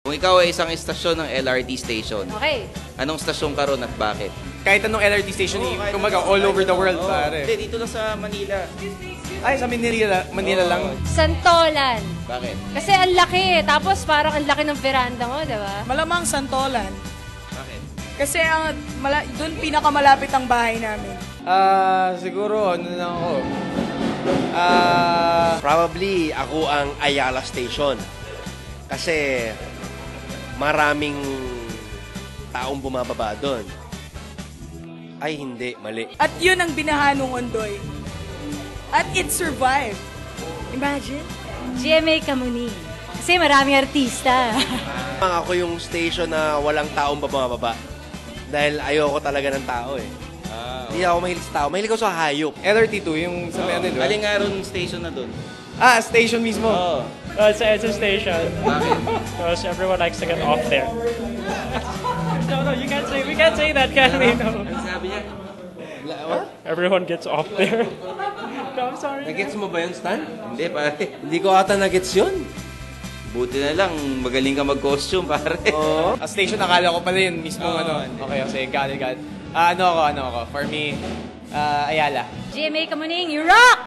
Kung ikaw ay isang estasyon ng LRT station, Okay. anong stasyon ka ron at bakit? Kahit anong LRT station, kumaga all over the world, pare. Hindi, dito lang sa Manila. Ay, sa Manila, Manila lang. Santolan. Bakit? Kasi ang laki eh. Tapos parang ang laki ng veranda mo, di ba? Malamang Santolan. Bakit? Kasi ang mala- doon pinakamalapit ang bahay namin. Ah, siguro, ano lang ako. Ah, Probably ako ang Ayala Station. Kasi maraming taong bumababa doon. Ay, hindi. Mali. At yun ang binaha nung Ondoy. At it survived. Imagine. GMA Kamuni. Kasi maraming artista. Ang ako yung station na walang taong bumababa. Dahil ayoko talaga ng tao eh. Hindi ako mahilig sa tao. Mahilig ako sa hayop. LRT2, yung sa may ano, di ba? Alin nga ron station na doon? Ah, station mismo. Oo. Uh, it's, a, it's a station. Because everyone likes to get off there. no, no, you can't say, we can't say that, can we? No. Ano sabi niya? Everyone gets off there. no, I'm sorry. Nagets mo ba yun, Stan? Hindi, pare. Hindi ko ata nagets yun. Buti na lang, magaling ka mag-costume, pare. Oo. Ah, station, akala ko pala yun mismo, ano. Okay, okay, got it, got it. Ah, ano ako, ano ako. For me, ah, Ayala. GMA Kamuning, you rock!